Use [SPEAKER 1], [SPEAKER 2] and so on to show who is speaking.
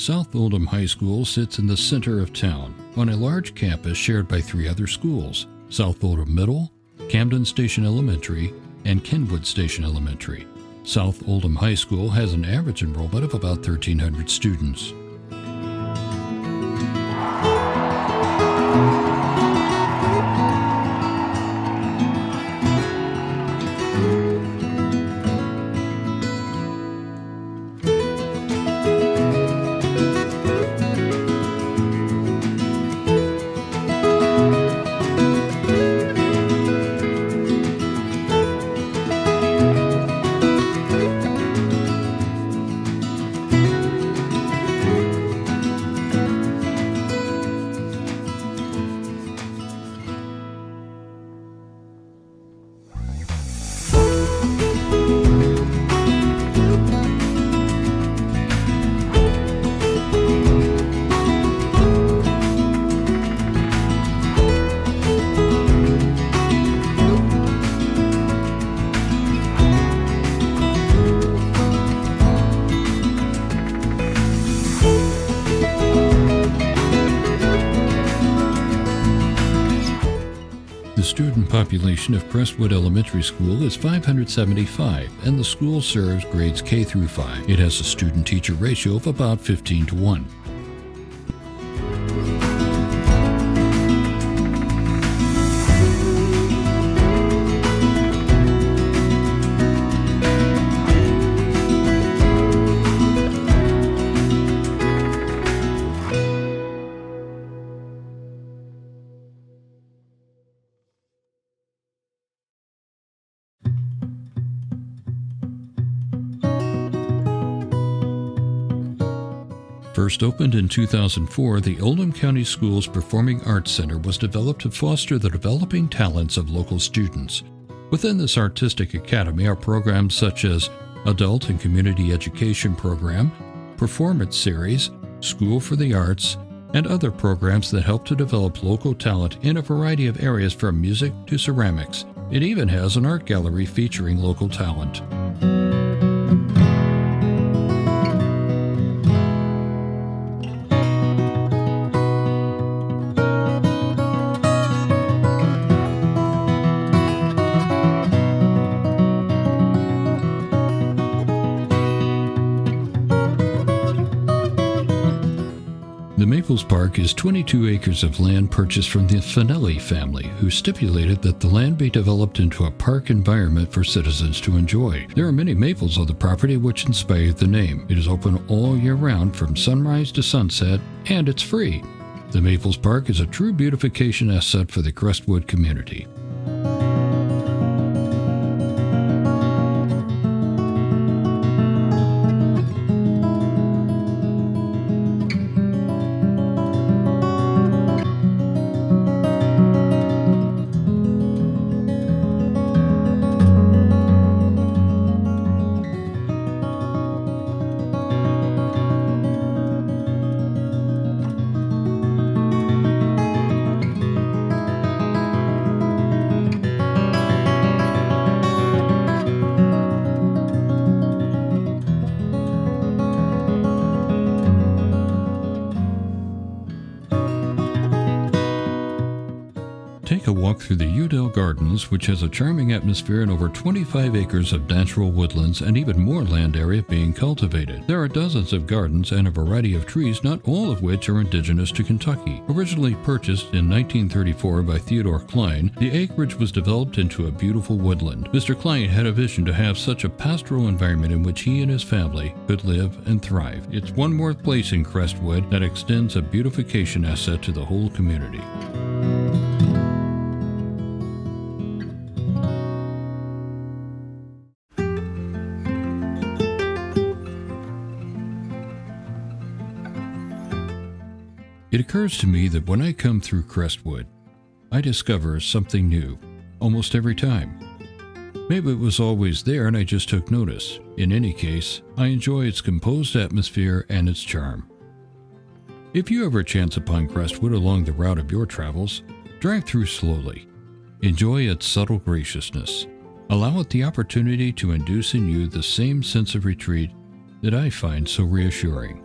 [SPEAKER 1] South Oldham High School sits in the center of town on a large campus shared by three other schools South Oldham Middle, Camden Station Elementary, and Kenwood Station Elementary. South Oldham High School has an average enrollment of about 1,300 students. The student population of Crestwood Elementary School is 575, and the school serves grades K through 5. It has a student teacher ratio of about 15 to 1. First opened in 2004, the Oldham County Schools Performing Arts Center was developed to foster the developing talents of local students. Within this artistic academy are programs such as Adult and Community Education Program, Performance Series, School for the Arts, and other programs that help to develop local talent in a variety of areas from music to ceramics. It even has an art gallery featuring local talent. Maples Park is 22 acres of land purchased from the Finelli family, who stipulated that the land be developed into a park environment for citizens to enjoy. There are many maples on the property which inspired the name. It is open all year round from sunrise to sunset, and it's free. The Maples Park is a true beautification asset for the Crestwood community. Through the Yew Dell Gardens, which has a charming atmosphere and over 25 acres of natural woodlands and even more land area being cultivated. There are dozens of gardens and a variety of trees, not all of which are indigenous to Kentucky. Originally purchased in 1934 by Theodore Klein, the acreage was developed into a beautiful woodland. Mr. Klein had a vision to have such a pastoral environment in which he and his family could live and thrive. It's one more place in Crestwood that extends a beautification asset to the whole community. It occurs to me that when I come through Crestwood, I discover something new almost every time. Maybe it was always there and I just took notice. In any case, I enjoy its composed atmosphere and its charm. If you ever chance upon Crestwood along the route of your travels, drive through slowly. Enjoy its subtle graciousness. Allow it the opportunity to induce in you the same sense of retreat that I find so reassuring.